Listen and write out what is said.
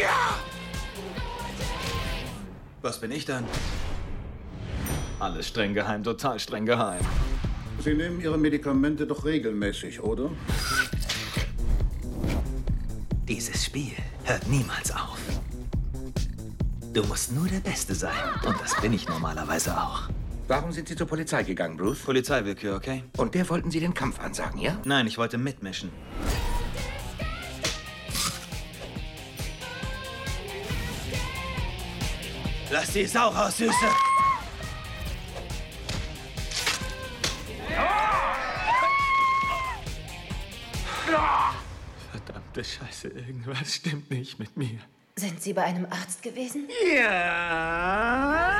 Ja! Was bin ich dann? Alles streng geheim, total streng geheim. Sie nehmen Ihre Medikamente doch regelmäßig, oder? Dieses Spiel hört niemals auf. Du musst nur der Beste sein. Und das bin ich normalerweise auch. Warum sind Sie zur Polizei gegangen, Bruce? Polizeiwillkür, okay? Und der wollten Sie den Kampf ansagen, ja? Nein, ich wollte mitmischen. Lass die Sau raus, Süße! Verdammte Scheiße, irgendwas stimmt nicht mit mir. Sind Sie bei einem Arzt gewesen? Ja.